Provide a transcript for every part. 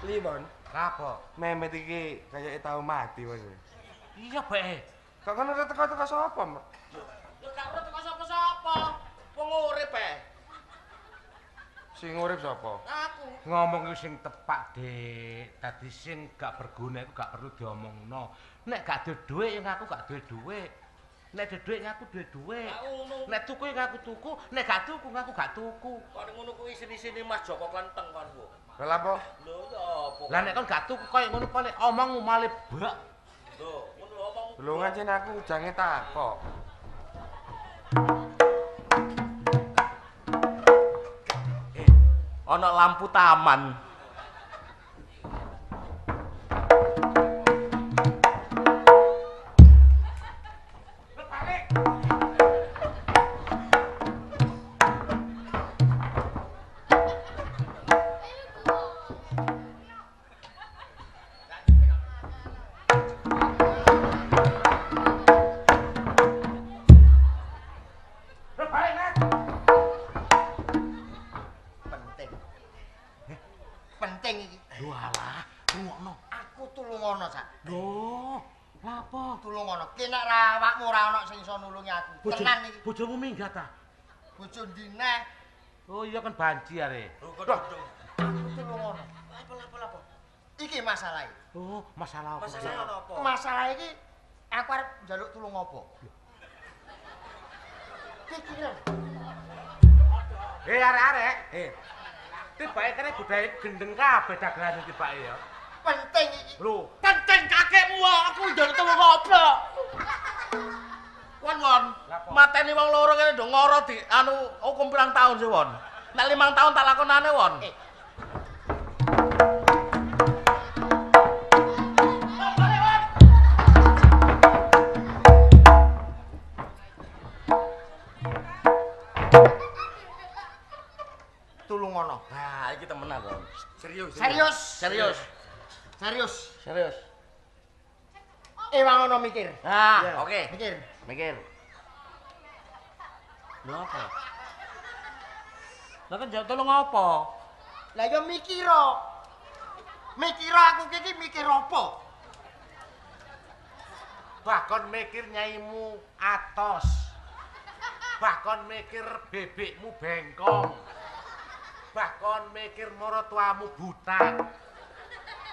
Limon. Apa? Memet iki kayake tau mati wae. Iya, Be. Kok kono ora teko-teko sapa, Mbak? Lho gak ora teko sapa-sapa. Wong urip, Be. Sing urip sapa? Aku. ngomong sing tepak, Dik. Dadi sing gak berguna iku gak perlu diomongno. Nek gak duwe dhuwit ya aku gak duwe dhuwit. Nek duwe dhuwit aku duwe dhuwit. Gak ngono. Nek tuku ya aku tuku, nek gak tuku aku gak tuku. Kok ngono kuwi sini-sini Mas Joko klenteng kon ku. Lha apa? Lho ya apa? Lah nek kon gak tuku koyo ngono paling omong male bak. Lho, ngono omong. Lho ngancen aku jange takok. Ana lampu taman. Apa? Tulungono. Ki nek awakmu ora ana sing iso nulungi aku. Bojo- Tenan iki. Bojomu minggat ta? Bojo ndine Oh iya kan banci are. aku tulungono. Apa apa apa? Iki masalahe. Oh, masalah apa? Masalah apa? Masalah iki aku arep njaluk tulung apa? Pikiran. Eh arek-arek, eh. Tibake kene budaya gendeng kabeh dagangane tibake ya. Penting iki. Lho, Penting kakekmu aku njaluk telu ngopo. Won won, mateni wong loro kene ndong ngoro di anu hukum pirang tahun sih won. Nek limang tahun tak lakonane won. Eh. Tulungono. Nah, iki temenan won. Serius. Serius. Serius. Serius. Serius. Eh wangono mikir. Iya. oke. Mikir. Mikir. Lho apa? Lah kan jawab tolong apa? Lah yo mikiro. Mikiro aku iki mikir apa? bahkan mikir nyaimu atos. Bahkan mikir bebekmu bengkong. Bahkan mikir morotuamu buta.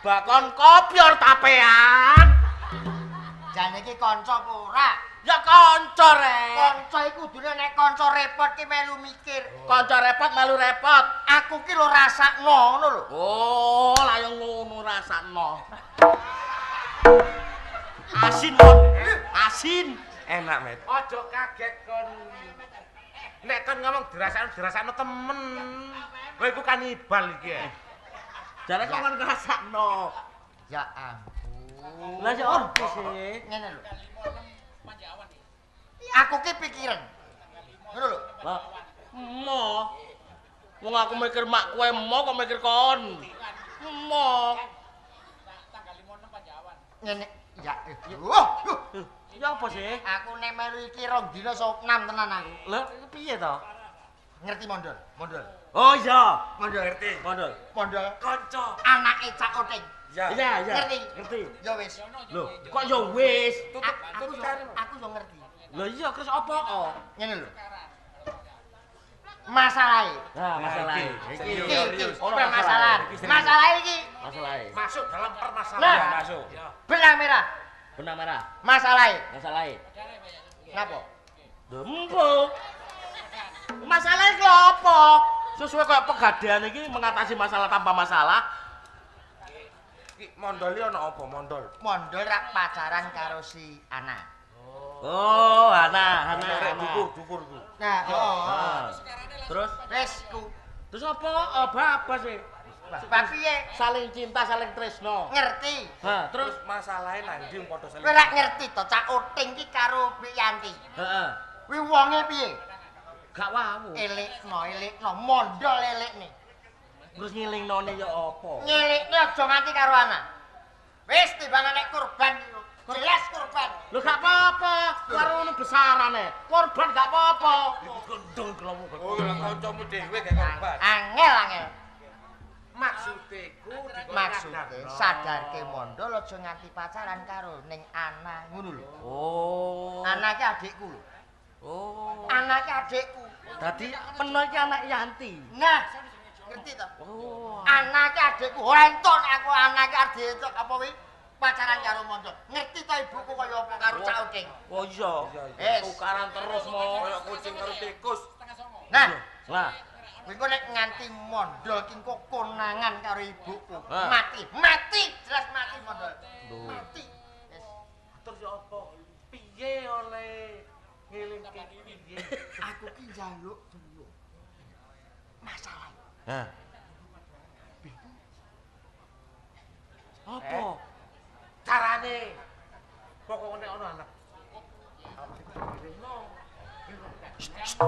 Bakon kopior tapean. Jan iki kanca apa ora? Ya kanca rek. Kanca iku kudune nek kanca repot ki melu mikir. Kanca repot melu repot. Aku ki lho rasakno ngono lho. Oh, lah yang ngono rasakno. Asin mon, asin. Enak, Met. Ojo kaget kon. Nek kon ngomong dirasakno dirasakno temen. Kowe iku kanibal iki ya. Jare kok kan rasakno. Ya ampun. Lah ya opo sih? Ngene lho. Aku ki pikiran. Ngono lho. Lah, mo. Wong aku mikir mak kowe mo kok mikir kon. Mo. Ngene. Ya. Wah. Ya apa sih? Aku nek melu iki rong dina sok enam tenan aku. Lah, piye to? Ngerti mondol? Mondol. Oh iya, Mondol ngerti. mondol. Mondol. Kanca. Anake Cak Oting. Ya. Iya, iya. Ngerti? Ngerti. Ya wis. Loh, kok ya wis? Tutup A- Aku tutup yo cari. aku yo ngerti. Lah iya, terus apa kok? Ngene lho. Masalahe. Nah, masalah iki. iki. Iki Serius, iki serius. Ono permasalahan. Iki serius. Masalah iki Masalah Masuk dalam Nah. permasalahan. Ya, masuk. benang merah. benang merah. Masalah Masalah Napa? Empuk. Masalah iki lho apa? Sesuai kayak pegadaian iki mengatasi masalah tanpa masalah. Iki mondol iki ana apa mondol? Mondol rak pacaran karo si Ana. Oh, Hana, Rek Hana. dukur, dukur ku. Nah, oh. Terus Wis ku. terus apa? Apa apa sih? Sebab piye? Saling cinta, saling tresno. Ngerti. Nah, terus Terus masalahe nang ndi padha Kowe saling. rak ngerti to Cak Oting ki karo Mbak Yanti. heeh. Kuwi wonge piye? Gak wawu. Elekno, elekno, mondol elekne. Terus ngilingnone ya apa? Nyelikne aja nganti karo Ana. Wis timbangane kurban iku. Jelas kurban. Lho gak apa-apa, karo ngono besarane. Korban gak apa-apa. Gendong kelomu. Oh, lah kancamu dhewe gak korban. Angel angel. Maksudeku Maksud Maksude sadarke mondol aja nganti pacaran karo ning Ana ngono lho. Oh. Anake adikku lho. Oh. Anake adikku. Dadi peno iki anak Yanti. Nah, ngerti to? Oh. Anake adikku enton aku anake adik apa wi pacaran karo mondol. Ngerti to ibuku kaya apa karo cah uting. Oh iya. Tukaran terus mau. Kayak kucing karo tikus. Nah, Lah, kowe kok nek nganti mondol ki kok konangan karo ibuku. Mati, mati, jelas mati mondol. Duh. Mati. Wes. Terus ya apa? Piye oleh ngelingke piye? Aku ki njaluk dulu. Masalah. Hah. Apa? Carane pokoknya ono anak.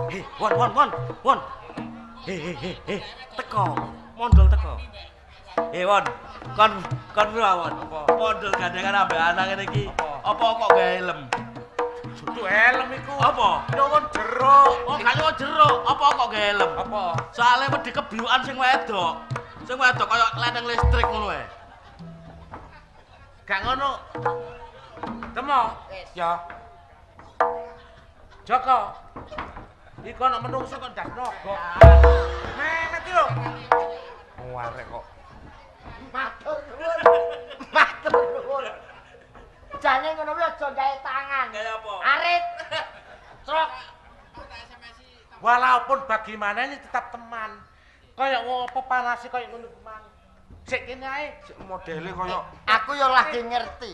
Hei, Won, Won, Won, Won. Hei, hei, hei, hei, teko, mondol teko. Hei, Won, kon, kon pira, Won? Mondol gandengan ambek anak ngene iki. Apa kok gawe helm? Iku. Apa? Nyuwun jeruk. Oh, gak nyawa jeruk. Apa kok gawe helm? Apa? Soale wedi kebiukan sing wedok. Sing wedok kaya lendeng listrik ngono ae. Gak ngono. Temo. Ya. Joko. Iku ana menungso kok ndas naga. Memet yo. Warek kok. Matur nuwun. Matur nuwun. Jane ngono kuwi aja gawe tangan. Gawe apa? Arit. Trok. Walaupun bagaimana ini tetap teman. Kayak ngopo panasi kayak ngono kuman. Sik kene ae. Sik modele kaya Aku yo lagi ngerti.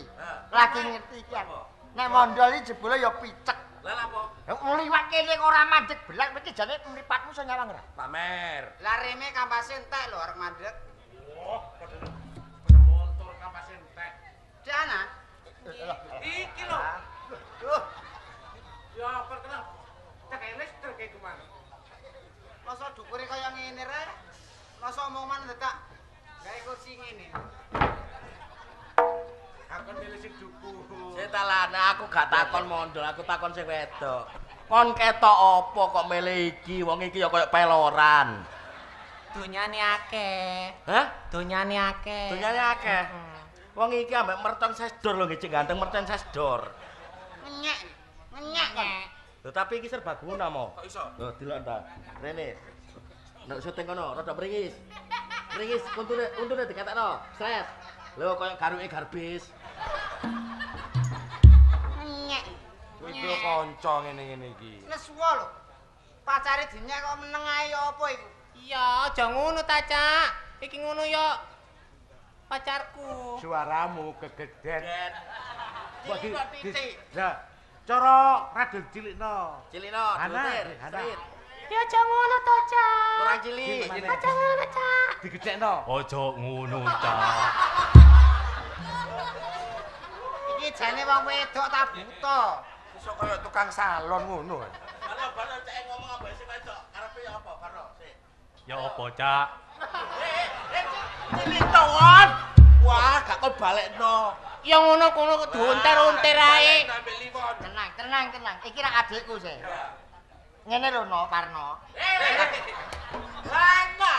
Lagi ngerti iki aku. Nek mondol iki jebule yo picek. Lah apa? Mliwat kene kok ora mandek belak iki jane mripatmu iso nyawang ora? pamer. Lareme kampase entek lho arep mandek. Oh, padha motor kapas entek. Diana, gak takon mondol, aku takon sing wedok. Kon ketok apa kok milih iki? Wong iki ya kaya peloran. Dunyane akeh. Hah? Dunyane akeh. Dunyane akeh. Wong iki ambek merton sesdor lho nggih ganteng merton sesdor. Ngenyek. Ngenyek kon. Lho tapi iki serba guna mo. Kok iso? Lho delok ta. Rene. Nek syuting kono rada pringis. Pringis untune untune dikatakno. Sret. Lho kaya garuke garbis. Kanca ngene-ngene iki. Suwo lho. Pacare dinyek kok meneng ae ya apa iku? Iya, aja ngono ta, Cak. Iki ngono ya pacarku. Suaramu kegedet. Kok titik. Lah, cara radul cilikno. Dutir, ana. srit. Ya aja ngono to, Cak. Kurang cilik. Aja ngono, Cak. Digedekno. Ojo ngono, Cak. Iki jane wong wedok ta buta. Iso kaya tukang salon ngono. Bano, bano, cek ngomong apa sing wedok? Karepe ya apa? Sik. Ya apa, Cak? Eh, eh, Cilino, Won. Wah, gak kon balekno. Ya ngono kono kudu unter-unter ae. Tenang, tenang, tenang. Iki rak adikku sih. Ngene lho no, Parno. Lana.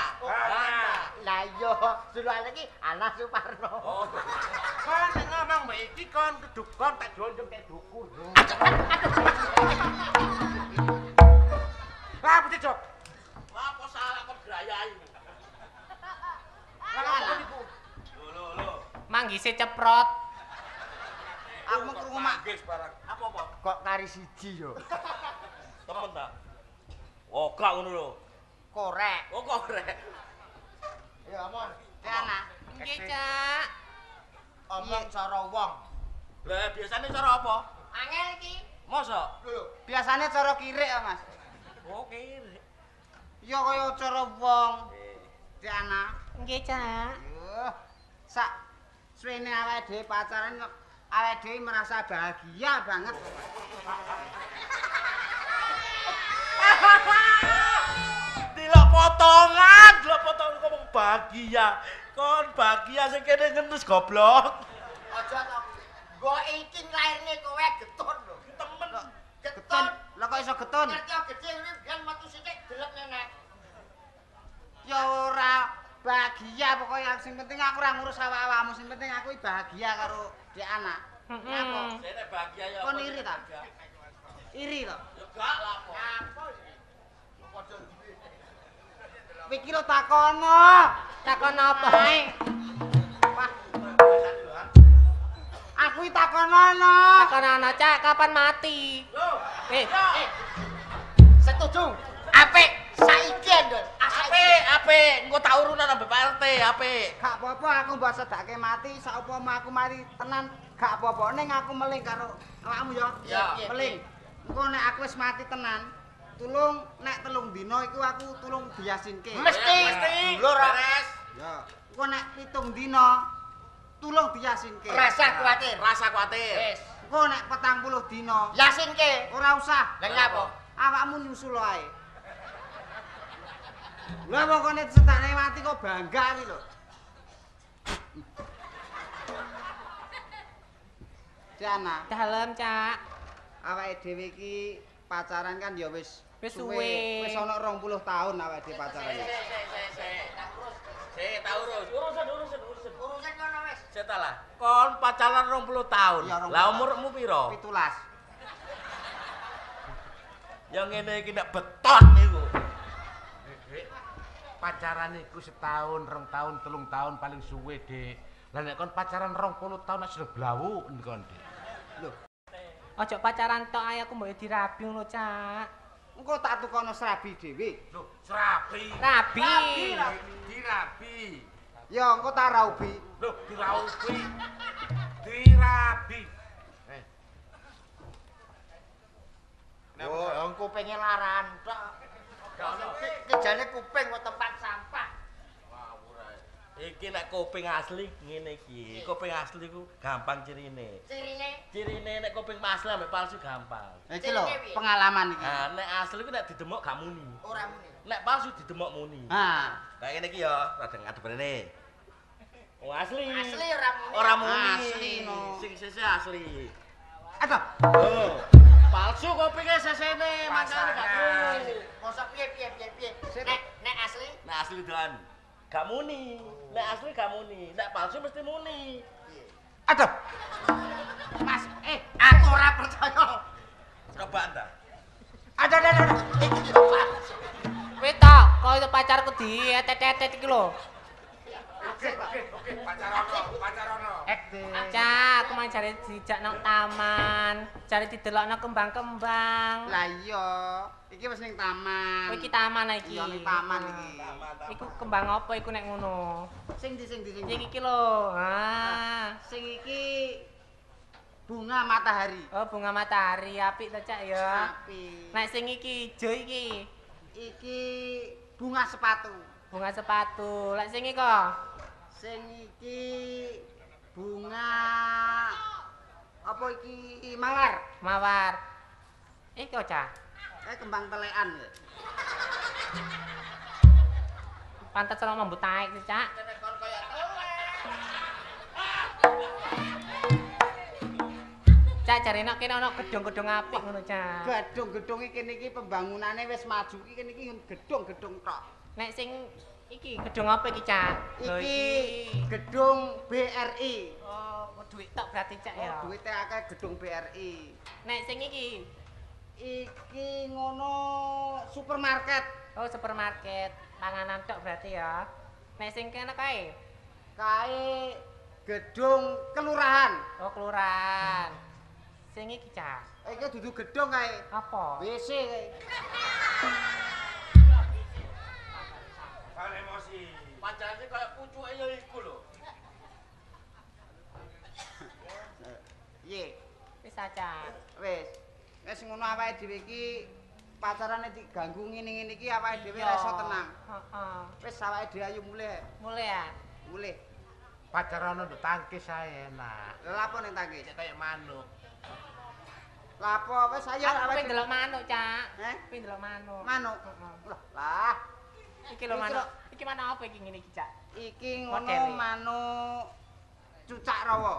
Lah iya, sulane iki anak Suparno. Kon nek ngomong mbak iki kon kedukon tak jonjong kayak duku. Lah putih jok. Apa salah kon grayai? Lah apa niku? Lho, lho, lho. Manggise ceprot. Aku mau krungu mak. Manggis barang. Apa apa? Kok kari siji yo. Temen ta? Oh, gak ngono lho. Korek. Oh, kok rek. Ya amon. Diana. Nggih, Cak. Omong cara wong. Lah, biasane cara apa? Angel iki. Mosok? Lho, Biasane cara kirik ya, Mas. Oh, kiri. Ya kaya cara wong. Diana. Nggih, Cak. Yuh, sak suwene awake dhewe pacaran kok awake dhewe merasa bahagia banget. Delok potongan, delok potongan bahagia. Kon bahagia sing kene ngentus goblok. Aja to. Nggo iki lairne kowe getun lho. Temen. Getun. Lah kok iso getun? Ngerti kok gede ini kan metu sithik delep nenek. Ya ora bahagia pokoknya sing penting aku ora ngurus awak-awakmu sing penting aku iki bahagia karo dek anak. Saya nek bahagia ya. Kon iri ta? Iri to. Ya gak lah apa. Kowe iki lho takono. Takon apa? Wah. Aku iki takono. Takon ana Cak, kapan mati? Eh, Eh. Setuju. Apik saiki ndol. Apik, apik. Engko tak urunan ambek Pak RT, apik. Gak apa-apa aku mbok sedake mati, saupama aku mati tenan gak apa-apa ning aku meling karo awakmu. Ya. Meling. Engko nek aku wis mati tenan, tulung nek telung dina iku aku tulung diyasinke. Mesti, mesti. Dulur. Beres. Ya. Engko nek pitung dina tulung diyasinke. Rasa kuatir, rasa kuatir. Wis. Engko nek petang puluh dina Yasinke. ora usah. Lah ngapa? Awakmu nyusul wae. Lah pokoknya sedane mati kok bangga iki lho. Jana, dalem Cak. awake dhewe iki pacaran kan ya wis Wis suwe. Wis ana 20 tahun awake dhewe pacaran. Sik, sik, sik, sik. Sik, tak urus. Urusan, urusan, urusan. Urusan ngono wis. Saya lah. Kon pacaran 20 tahun. Iya, 20 Lah umurmu piro? 17. Yang ngene iki nek beton niku. Pacaran iku setahun, rong tahun, telung tahun paling suwe, Dik. Lah nek kon pacaran 20 tahun nek sudah blawu kon, Dik. Lho, Ojo pacaran tok ae aku mbok dirabi ngono, Cak. Engko tak tukono serabi dhewe. Lho, serabi. Rabi. Dirabi. Ya engko tak raubi. Lho, diraupi. Dirabi. Eh, Oh, yang kupingnya laran tok. Kejane kuping kok tempat sampah. Iki nek kuping asli ngene iki. Kuping asli ku gampang cirine. Cirine Cirine nek kuping asli ambek palsu gampang. iki lho, pengalaman iki. Nah, nek asli ku nek didemok gak muni. Ora muni. Nek palsu didemok muni. Ha. Kayak ngene iki ya, rada ngadep rene. Oh asli. Asli ora muni. Ora muni. Asli no. Sing sese asli. Aduh, Oh. Palsu kupinge sesene, makane gak muni. mosok piye piye piye piye. Nek nek asli Nek asli doan gak muni. Nek asli gak muni. Nek palsu mesti muni. Aduh. Mas, eh aku ora percaya. Coba. Aduh, aduh, aduh. Iki lho, Pak. Kowe tok, kok itu pacarku dietet-etet iki lho. Ekte. Cak, aku main cari dijak nang taman, cari didelokno kembang-kembang. Lah iya, iki wis ning taman. Kowe iki taman iki. Iya ning taman iki. Iku kembang apa iku nek ngono? Sing di sing di sing. Sing iki lho. Ah. Sing iki bunga matahari. Oh, bunga matahari apik to, Cak ya. Api. Nek sing iki ijo iki, Iki bunga sepatu. bunga sepatu. Lek sing iki kok Sing iki bunga apa iki mawar? mawar. Iki Cak. Kayak kembang telekan ya. Pantes sama mbut taek sih, Cak. Cak jare nek kene ana gedung-gedung apik ngono, Cak. Gedung-gedung iki kene iki pembangunane wis maju iki kene iki gedung-gedung tok. Nek sing iki gedung apa iki, Cak? Iki gedung BRI. Oh, duit tok berarti, Cak ya. Oh, duwite akeh gedung BRI. Nek sing iki Iki ngono supermarket. oh supermarket, panganan tok berarti ya. Nek sing kene kae Kae gedung kelurahan. oh kelurahan. Sing iki, Cak. Iki dudu gedung kae. Apa? WC kae. Bal emosi. Pancane kaya pucuke ya iku lho. Piye? Wis aja. Wis. Wis ngono awake dhewe iki pacarane diganggu ngene-ngene iki awake dhewe ora iso tenang. Heeh. Wis awake dhewe ayo mulih. Mulai ya. Mulih. Pacaran nduk tangkis ae enak. Lha apa ning tangki? Cek kayak manuk. Lah apa wis ayo Aku awake pengen dhewe. delok manuk, Cak. Eh? Pengen delok manuk. Manuk. Lah Iki lho manuk. lho. Iki manuk apa iki ngene iki, Cak? iki ngono manuk cucak rawa.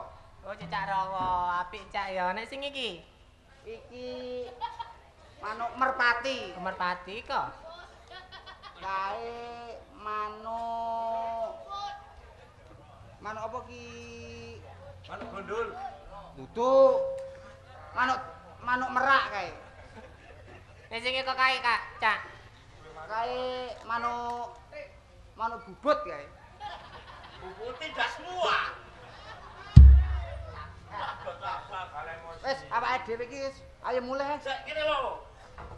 Oh, cicak rawa, apik Cak ya. Nek sing iki, Iki manuk merpati. kemerpati kok. Kae manuk. Manuk apa ki? Manuk gondol. Dudu. Manuk manuk merak kae. Nek sing kok kae, Kak, Cak. Kae manuk manuk bubut kae. Bubut tidak semua. Wis, awake dhewe iki wis ayo mulai. Sik kene lho.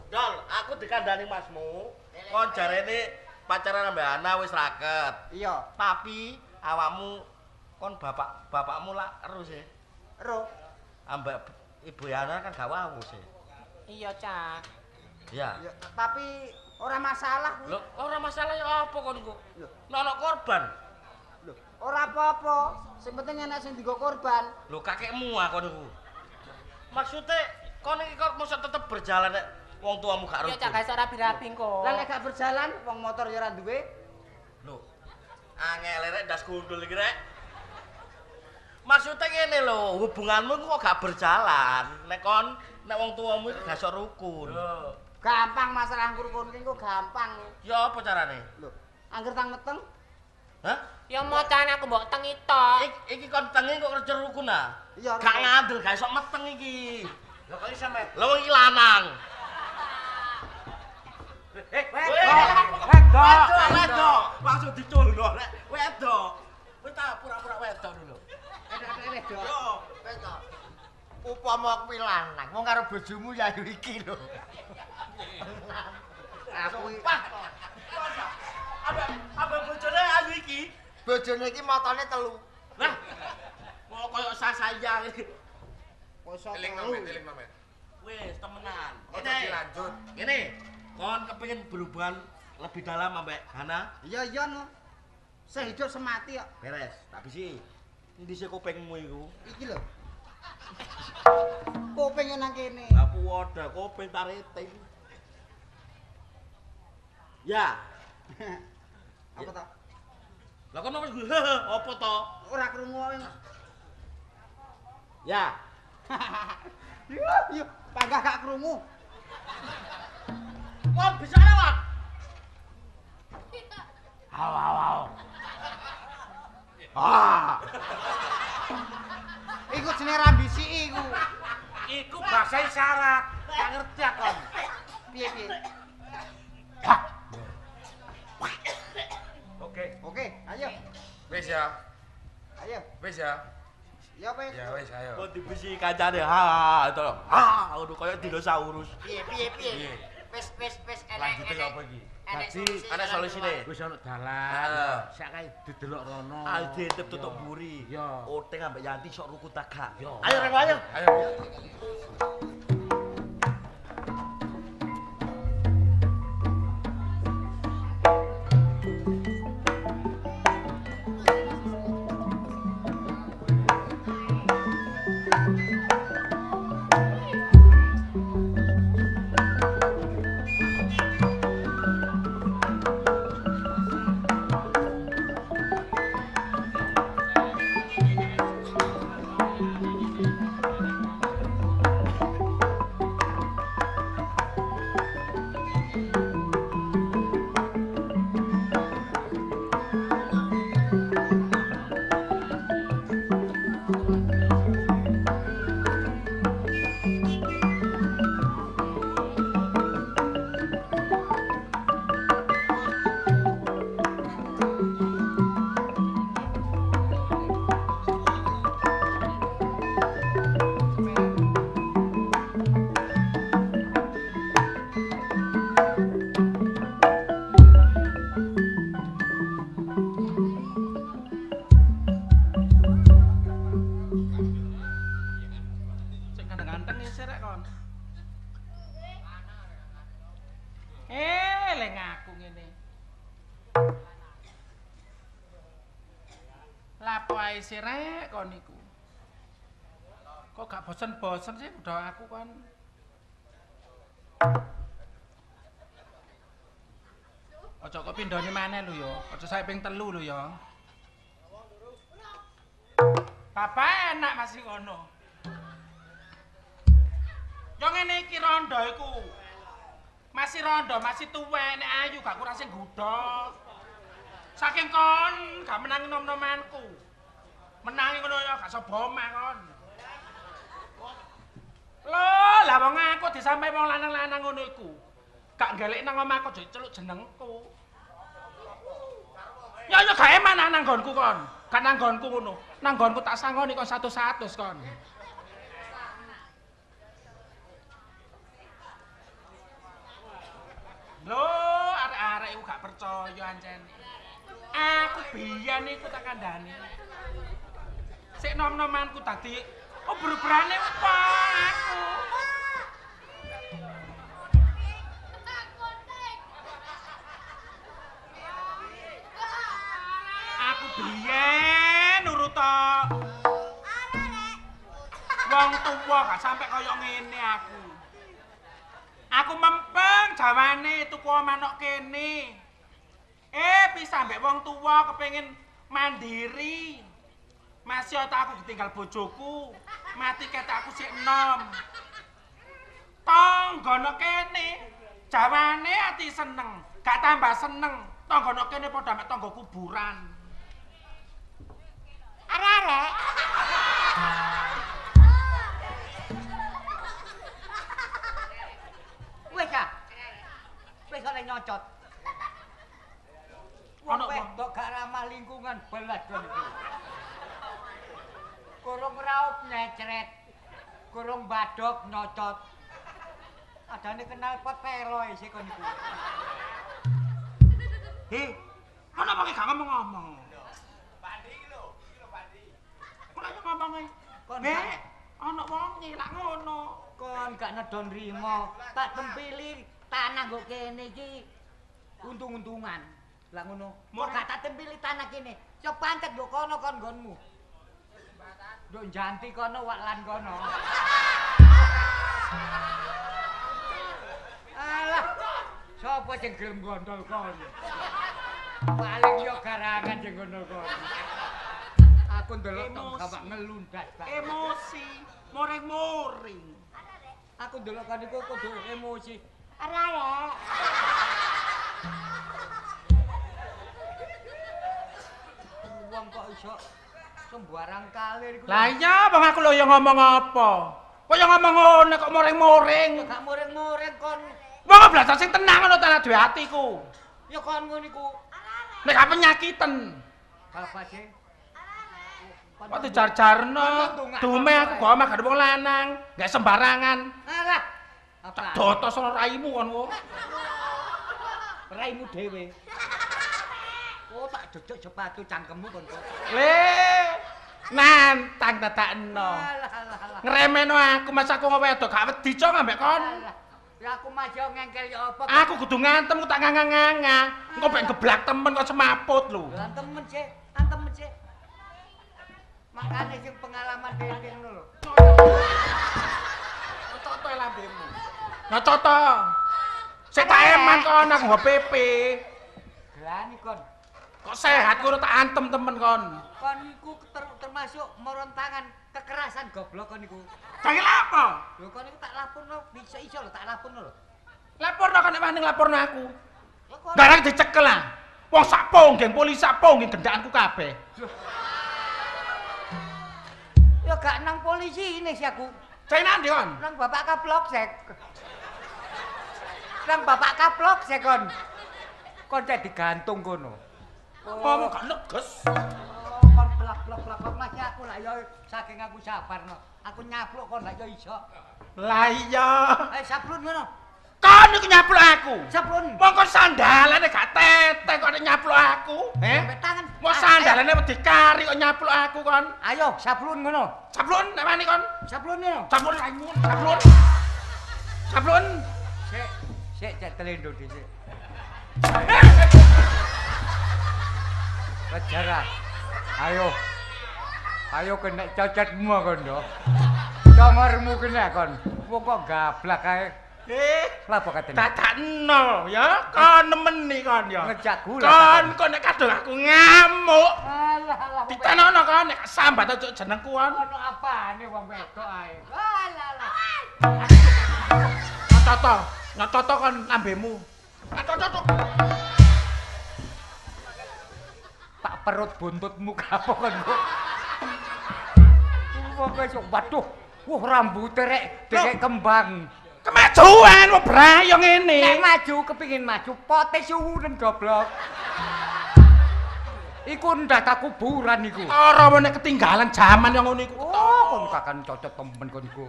Dol, aku dikandani Masmu. Kon jarene pacaran ambek Ana wis raket. Iya, Tapi awakmu kon bapak bapakmu lah ero sih. ero. Ambek Ibu Yana kan gak wau sih. Iya, Cak. Ya. Ya, tapi ora masalah kuwi. Lho, ora masalah ya apa kon? Lho. Nek korban. Lho, ora apa-apa. Sing penting enak sing digo korban. Lho kakekmu ah kon iku. Maksudnya kon iki kok mesti tetep berjalan nek wong tuamu gak Iya, rukun. Cak, gak rapi rapi kok. Lah nek gak berjalan wong motor ya ora duwe. Lho. Angel rek das gundul iki rek. Maksudnya ngene lho, hubunganmu iku kok gak berjalan. Nek kon nek wong tuamu iki gak sok rukun. Gampang masalah ngrukun ki kok gampang. Ya apa carane? Lho, angger tang meteng Hah? Ya mocane aku mbok tengi tok. Ik, iki kon tengi kok kerja rukun ah. Iya, Gak ngandel, gak iso meteng iki. Lah kok iso met? Lah wong iki lanang. Eh, Wedok, wedok, wedok. Langsung diculno rek. Wedok. Wis ta pura-pura wedok dulu. Yo, Beto. Upama kuwi lanang, wong karo bojomu ya iki lho. Aku Wah. Apa apa bojone ayu iki? Bojone iki motone telu. Lah. Mau koyo sasaya iki. poso Eling telu. eling nomet. Wis temenan. Ojo Ngene. dilanjut. Ngene. Kon kepengin berhubungan lebih dalam ambek Hana? Iya iya no. Sehidup semati kok. Beres. Tak bisi. Endi sih kupingmu iku? Iki lho. Kuping nang kene. Lah puwoda kuping tariting. Ya. Apa ta? Lah kon wis apa to? Ora krungu kok. Ya. Yo yo, panggah gak krungu. Kon bicara, Wan. Aw aw aw. Ah. Iku jenenge rambisi iku. Iku bahasa isyarat. Gak ngerti aku. Piye piye? Wis ya. Ya wis. Ya wis ayo. Kon dibisi kancane ha itu. Ha, ngono koyo dinosaurus. Piye piye piye. Wis wis wis enek. Lanjute enek. apa iki? Dadi, solusi. Ana solusine. Wis ana dalan. Sak kae didelok rono. Ayo ditip tutup buri. Yo. Oteng ambek Yanti sok ruku tagak. Yo. Ayo Remo ayo. Ayo. Bosen-bosen sih udah aku kan. Ojo kok pindhone maneh lho ya. Ojo sae ping telu lho ya. Bapak enak masih ngono. Yo ngene iki rondo iku. Masih rondo, masih tuwek nek ayu gak kurang sing gudhog. Saking kon gak menangi nom-nomanku. Menangi ngono ya gak sapa omah kon. Lho, lah wong aku disampe wong lanang-lanang ngono iku. Gak gelek nang omahku aja celuk jenengku. Ya ya gak eman nang nggonku kon. Gak nang nggonku ngono. Nang nggonku tak sangoni kon satu-satus kon. Lho, arek-arek iku gak percaya ancen. Aku biyen iku tak kandhani. Sik nom-nomanku dadi oh beruberane apa aku. Aku biyen nurut tok. Wong tuwa gak sampe kaya ngene aku. Aku mempeng jawane tuku manuk kene. Eh, bisa mbek wong tuwa kepengin mandiri. Masih tak aku ditinggal bojoku. Mati aku sik enom. Tanggono kene jawane ati seneng, gak tambah seneng. Tanggono kene padha mek tangga kuburan. Arek-arek. Wis ah. Wis oleh nyocot. Wong apa? wedok gak ramah lingkungan belas kon iki. Kurung raup nyecret. Kurung badok nyocot. Adane kenal pot peroe sik kon iku. Heh, ana apa gak ngomong-ngomong? Pandi lho, iki lho Pandi. Kok aja ngomong e? Kon Nek, gak- ana wong nyilak ngono. kon gak nedon rimo tak tempili tanah kok kene iki untung-untungan lah ngono kok gak tak tempili tanah kene yo pantet kok kono kon nggonmu Nduk janti kono wak lan kono Alah sapa sing gelem gondol kon paling yo garangan sing ngono kon aku ndelok tok Emosi. gawak ngelundat Pak. Emosi, moring-moring. Aku ndelok kan iku kudu emosi. Arek. Wong kok iso sembarang kalir iku. Lah iya, bang aku lho yang ngomong apa? Kok yang ngomong ngono kok moring-moring? Ya gak muring-muring kon. Wong belajar sing tenang ngono tanah duwe atiku. Ya kon ngono iku. Nek gak penyakiten. Bapak sing Kok dijar-jarno? Dume aku kok omah gak wong lanang, gak sembarangan. Alah. Apa? Dotos ana raimu kon kok. Raimu dhewe. Oh tak jejak sepatu cangkemmu kon kok. Le, nantang dadakno. Alah. Ngremeno aku mas aku ngewedok gak wedi cok ambek kon. Ya aku masih ngengkel ya apa? Aku kudu ngantem ku tak nganga-nganga. Engko ben geblak temen kok semaput lho. Lah temen sih, antem sih. Makane sing pengalaman dhewe ngono lho. Coto lambemu. Nah coto. Sik tak eman kon aku nggo PP. Gelani kon. Kok sehat kuwi tak antem temen kon. Kon iku ter- termasuk merontangan kekerasan goblok kon iku. Jange apa? Lho kon iku tak laporno bisa iso lho tak laporno lho. Laporno kan nek wani laporno aku. Garang dicekel lah. Wong sak ponggeng polisi sak ponggeng gendakanku kabeh. ya gak nang polisi ini sih aku. Nang ndi kon? Nang bapak kaplok sek. Nang bapak kaplok sek kon. Kon cek digantung kono. Ngomong gak neges. Oh, kon plak plak masih aku lah yo saking aku sabarno. Aku nyapluk kon lah yo iso. Lah iya. Eh sablon ngono. Kon iku nyapluk aku. Sablon. Wong kon sandalane gak teteh kok nyapluk aku. Eh? Tangan. Mau Ah, sandalane wedi kari kok nyapluk aku kon. Ayo, sablon ngono. Sablon nek wani kon. Sablon ngono. Sablon raimu. Sablon. Sablon. Sik, sik cek telendo dhisik. Kejar. Ayo. Ayo kena cocotmu kon do. Congormu kena kon. Wong kok gablak kae. Eh, Lha apa katene? dadakno ya. Kon nemeni kon ya. Ngejak gula. Kon kon nek kadung aku ngamuk. Alah alah. Ditenono kon nek sambat aja jenengku kon. Ono apane wong wedok ae. Alah alah. Nyocoto, nyocoto kon lambemu. Nyocoto. Perut buntutmu kapok kon kok. Wong esuk waduh. Wah rambute rek dek kembang. Kemajuan wong brayo ngene. Nek maju kepingin maju pote suwunen goblok. Iku ndak tak kuburan iku. Ora nek ketinggalan jaman yang ngono iku. Oh, kon kakan cocok temen kon iku.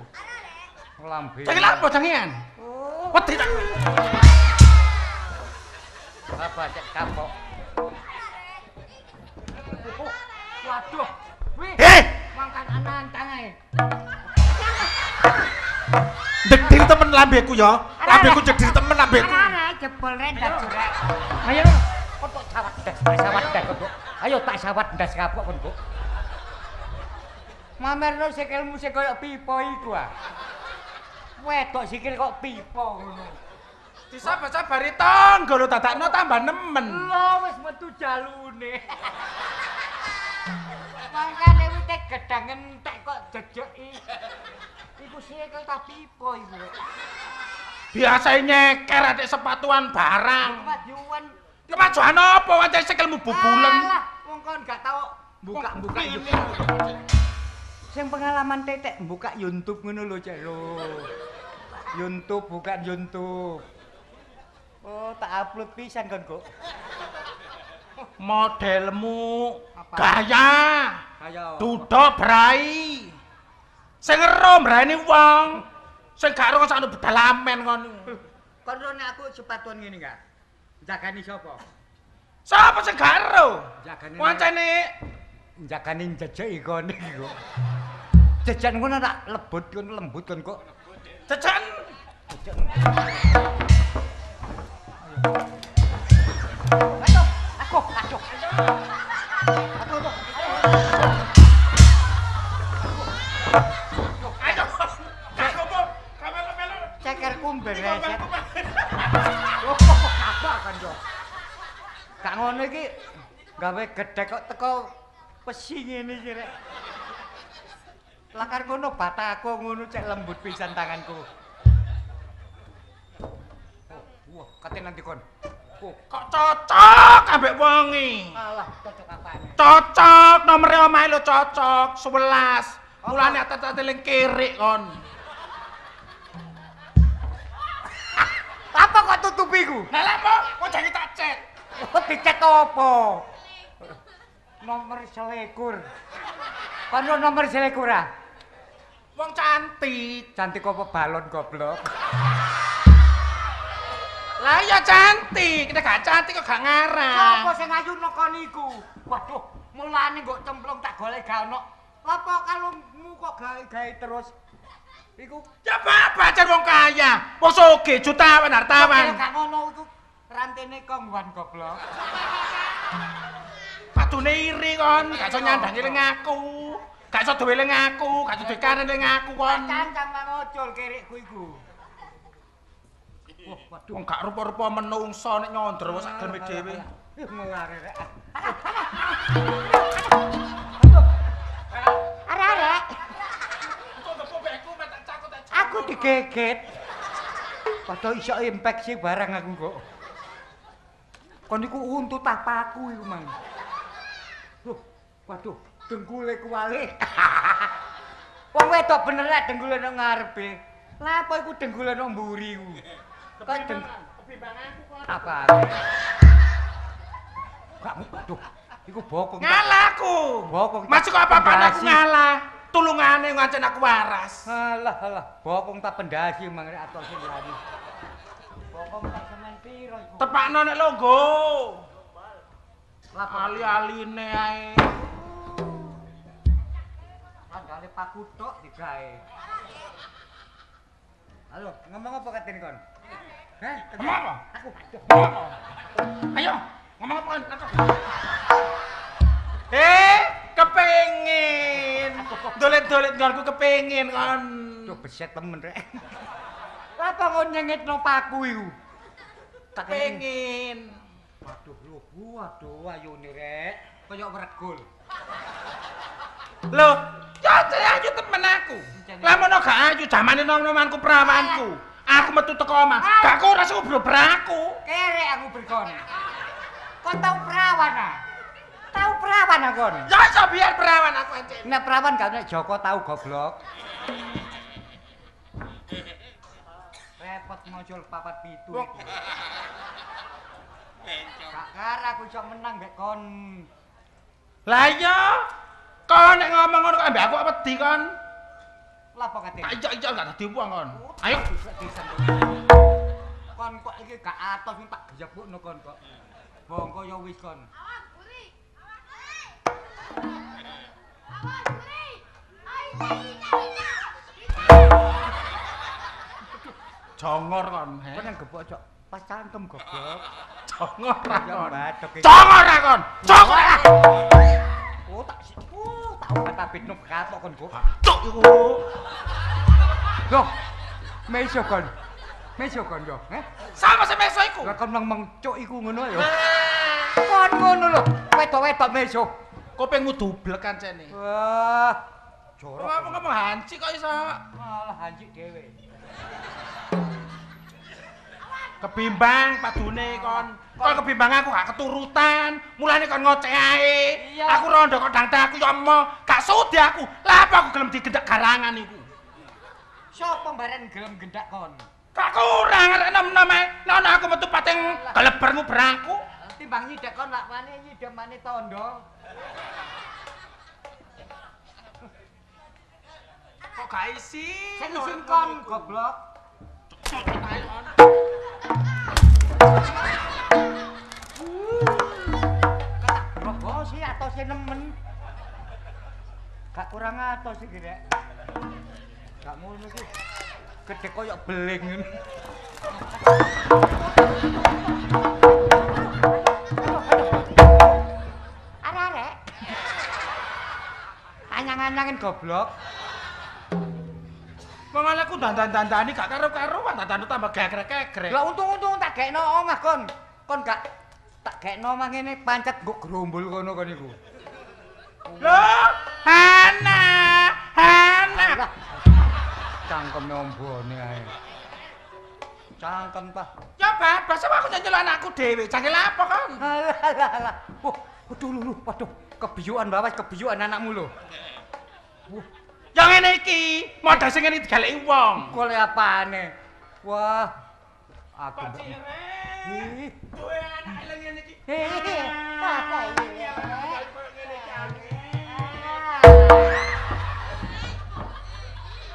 Lambe. Jangan lapo jangan. Oh, Wedi tak. apa cek kapok. Waduh. Wih, Heh, mangkat anan tangae. dedir temen lambeku ya. Lambeku dedir temen lambeku. Jebol rek dak jurek. Ayo, kok tok sawat ndas, sawat ndas kok. Ayo tak sawat ndas kapok kon kok. Mamerno sikilmu sing koyo pipa iku ah. Wedok sikil kok pipa ngono. Disabar-sabari tangga lho dadakno tambah nemen. Lho wis metu jalune. Mangkane wis tek gedang entek kok jejeki. Iku sikil ta pipa iku. Biasa nyeker adik sepatuan barang. Kemajuan Kemajuan apa wancen sikilmu bubulen. Alah, wong kon gak tau buka-buka Ini. YouTube. Sing pengalaman tetek buka YouTube ngono lho, Cek lho. YouTube bukan YouTube. Oh, tak upload pisan kon kok. Modelmu Apa? gaya Ayo. duduk brai. Sing ngero mrani wong. Sing gak ro sakno bedalamen kon. Kon ro nek aku sepatuan ngene gak? Jagani sapa? Sapa sing gak ro? Jagani Wancene jagani jejeki kon iki kok. Jejan ngono tak lebut kon lembut kon kok. jajan Jejek. Ayo, aku, aduh. Aduh, aduh. ayo. Gak ngopo. Kamelo-melo. cekerku bereset. Apa kan yo? Gak ngono iki gawe gedhe kok teko pesi ngene iki rek. Lakar ngono bataku ngono cek lembut pisan tanganku. Oh, wah, kate nanti kon. Oh, Kok cocok ambek wongi. alah cocok apane? Cocok nomere omahe lo cocok 11. Mulane atat-atat ling kirik kon. Apa kok tutupi ku? Lah lha apa? Kok jange tak cet. Oh, dicet apa? Nomor selekur. Kan lo nomor selekur ah? Wong cantik. Cantik apa balon goblok? Lah iya cantik. Nek gak cantik kok gak ngarah. Sopo sing ayuno kon iku? Waduh, mulane kok cemplung tak golek gak ono. Apa kalungmu kok gawe-gawe terus? Iku Ya bapak jan wong kaya. Wong sugih jutawan hartawan. gak ngono iku rantene kongwan goblok. Patune iri kon, gak iso nyandangi ling aku. Gak iso duwe ling aku, gak iso duwe kanen ling aku kon. Cancang mangocol kerikku iku. Wah, waduh. Wong gak rupa-rupa menungso nek nyondro sak geleme dhewe. Ngelare rek. Arek-arek, aku digeget. Padahal iso infeksi barang aku kok. Kon iku untut tapaku iku, Mang. Waduh, dengkule kuwalik. Wong wedok bener rek dengkule nang ngarepe. Lah apa iku dengkule nang mburi iku? Kok deng apa? Gak waduh, iku bokong. Ngalah aku. Bokong. Masuk kok apa-apaan aku ngalah. Tulungane ngancen aku waras. Alah, alah, bokong tak pendasi mang rek atok sing lari. Bokong tak semen piro iku? Tepakno nek longgo. Ali-aline ae. Andale tok digawe. Halo, ngomong apa katene kon? Hah? Ngomong apa? Aku. apa? Ayo, ngomong apa? Eh, kepengin. Dolet-dolet ngarku kepengin kon. Duh beset temen rek. Apa kon nyengitno paku iku? Kepengin. Waduh lho, waduh ayune rek. Kaya wregul. Loh, ya ayu temen aku. Lah mono gak ayu jamane nom-nomanku prawanku. Aku metu teko omah, gak kok ora subuh beraku. Kerek aku berkon. Kon tau perawan ah? Tau perawan aku. Ya iso biar perawan aku anjing. Nek perawan gak nek Joko tahu goblok. Repot muncul papat pitu. Wong. Gak kara aku iso menang mbek kon. Lah iya. Kon nek ngomong ngono kok ambek aku apa wedi kon? Apa kate? Tak ijak-ijak gak dadi wong kon. Ayo. Kon kok iki gak atos tak gejebukno kon kok. Bongko ya wis kon. Awas, Buri. Awas, Buri. Ayo, Rina, Rina. Jongor kon. Kon yang gebok cok. Pas cangkem goblok. Jongor ra kon. iki. Jongor ra kon. Jongor ra. Oh tak tau kata bitno kapok kon kok. Cuk iku. Loh. Meso kon. Meso kon yo, eh? Sama sing meso iku. Lah kon nang mengcuk iku ngono ya. Kon ngono lho, wedok-wedok meso. Kupingmu dublek kancene. Wah. Jorok. Ngomong-ngomong hanci kok iso. Malah hancik dhewe. Kebimbang padune kon. Kon kebimbang aku gak keturutan. Mulane kon ngoceh ae. Aku rondo kok dangte aku ya emo. Gak sudi aku. Lah apa aku gelem digendak garangan iku? Sopo mbaren gelem gendak kon? Gak kurang arek nom-nom ae. Ana aku metu pateng gelebermu beraku. Timbang nyidek kon lak mane nyidemane tondo. Kok gak isi? Sing isin kon goblok. Kata sih atau sih nemen. Gak kurang atos iki rek. Gak ngono iki. Gede koyo beling ngono. Arek-arek. Anyang-anyangin goblok. Wong aku dandan-dandani gak karo-karuan, dandan tambah gegrek-gegrek. Lah untung-untung tak gekno omah kon. Kon gak tak gekno omah ngene pancet nggo grombol kono kon iku. Loh, Hana, Hana. Lah. Cangkeme ombone ae. Cangkem. Ya babas sama aku nyanyi anakku dhewe. Jangil apa kon? Alah alah alah. Wah, waduh lho waduh. Kebiyuan bawas kebiyuan anakmu lho. Yang ngene iki, modal sing ngene digaleki wong. Kole apane? Wah. Aku mbok. Ih. Duwe anak eleng ngene iki. Hehehe. Iya.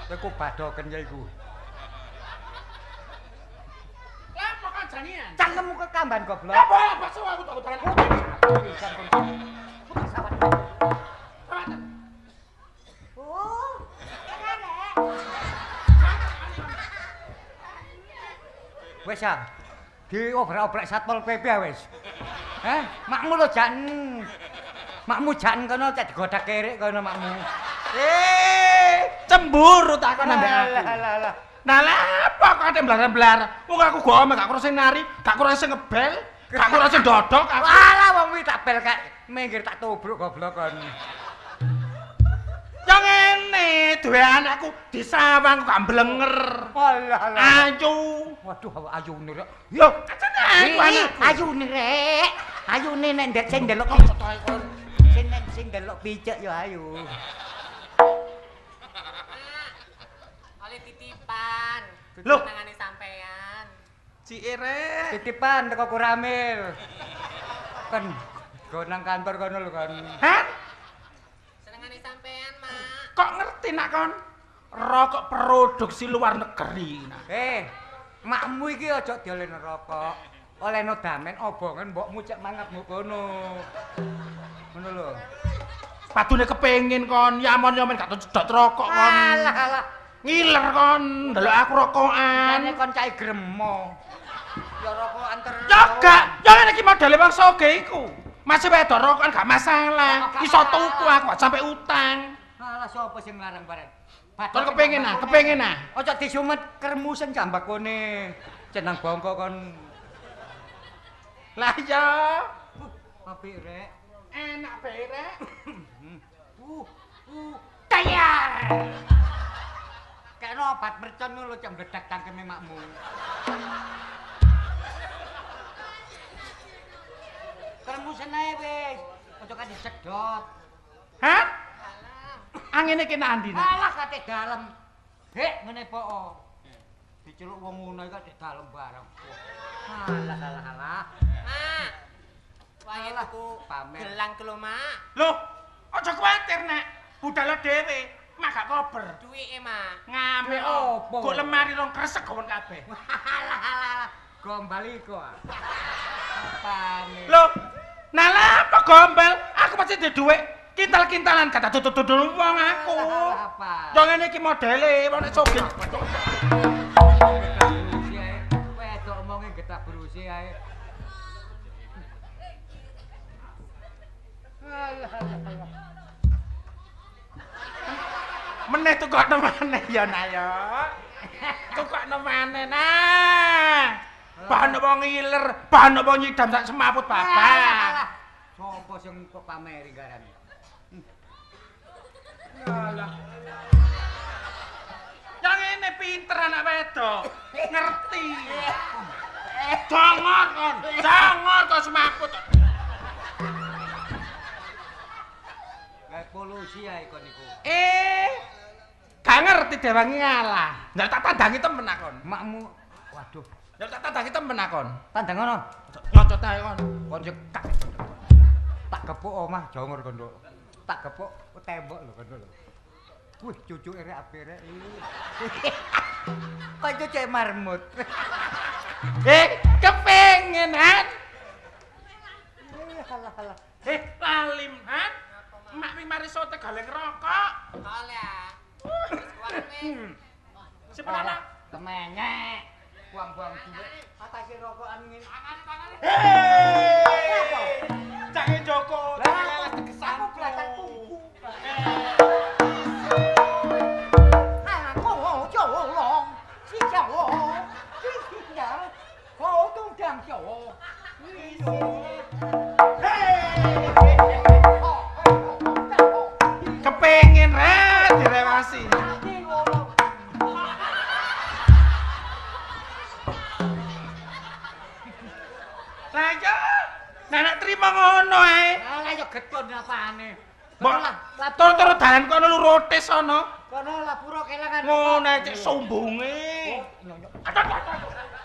Kowe kok badoken ya iku. Lah apa kan jangian? Cangkemmu kekamban goblok. Apa apa sih aku tak tangan Wes ya. Diobrak-obrak Satpol PP wis. Heh, makmu lo jan. Makmu jan kono cek digodak kerek kono makmu. Eh, cemburu tak kon ambek aku. Lah lah. Nah apa kok ada belar-belar? Wong aku gome gak kurang sing nari, gak kurang sing ngebel, gak kurang sing dodok. Alah wong kuwi tak bel kak minggir tak tubruk goblok kon. Yang ngene, duwe anakku disawang gak blenger. Alah alah. Ayu. Waduh ayune rek. Yo, kacene aku Ih, anakku. ayune rek. Ayune nek ndek sing ndelok sing nek sing ndelok picek ya ayu. Titipan. Loh. Nangane sampean. Si Ere. Titipan teko Kuramil. Kan go nang kantor kono lho kan. Hah? Kok ngerti nak kon? Rokok produksi luar negeri. Nah. Eh, makmu iki aja diolehno rokok. Olehno damen obongan mbokmu cek mangap kono. Ngono lho. Padune kepengin kon, yamon yamen gak cedot rokok kon. Alah alah. Ngiler kon, ndelok aku rokokan. Ane kon cai gremo. Ya rokokan terus. Ya gak, ya ngene iki modele wong soge iku. Masih wedok rokokan gak masalah. Iso tuku aku sampai utang. Alah sapa sing larang bareng? Kon kepengin ah, kepengin ah. Aja disumet kermusen jambakone. Cenang bongko kon. Lah ya, Apik rek. enak berek. Uh, uh, tayar. Kena obat mercon ngono cek mledak cangkeme makmu. Kermusen ae wis. Aja kan dicedot. Hah? Angine kena andi nak? Alah kate dalem. Hek ngene po. Diceluk wong ngono iki kate dalem bareng. Alah alah alah. Mak. Wae Alah, tuku pamer. gelang ke lho, Mak. Loh, aja kuwatir nak. Budal dhewe, mak gak kober. Duwike, Mak. Ngambil Duwe opo? Kok lemari rong kresek kon kabeh. Alah alah alah. Gombal iku. ah. Apane? Loh, nalah apa gombel? Aku pasti duwe dhuwit kintal-kintalan kata tutut-tutut wong aku. Alah, apa? Yo ngene iki modele, wong. Wedok omonge ae. Alah alah alah. Meneh tukokno maneh ya nak ya. Tukokno maneh nah. Bahan wong ngiler, bahan wong nyidam sak semaput bapak. alah. Sopo sing kok pameri garane? Alah. Yang ini pinter anak wedok. Ngerti. Jangan kon, jangan kok semaput. Polusi ae kon iku. Eh, gak ngerti dewangi ngalah. Ndak tak tandangi temen akon. Makmu waduh, Ndak tak tandangi temen akon. tandang ngono. Nyocot ae kon. Kon cekak. Tak gepuk omah jongor kon Nduk. Tak gepuk tembok lho kon lho. Wih, cucuke rek apik rek. Kok cucuk marmut. Eh, kepengen han. Eh, halah halah. Eh, lalim han. Mak mi mari sote galeng rokok. Kale ya. Hmm. Sebenarnya Temenyek. Buang-buang duit. Atake rokokan ngene. Hei! Kepengen re direwasi. Nah nek trimo ngono ae. Alah yo getun apane. Mbok lah, lah tur-tur dalan kono lu rotis sono. kono lah pura kelangan. Ngono cek sumbunge. Oh, aduh.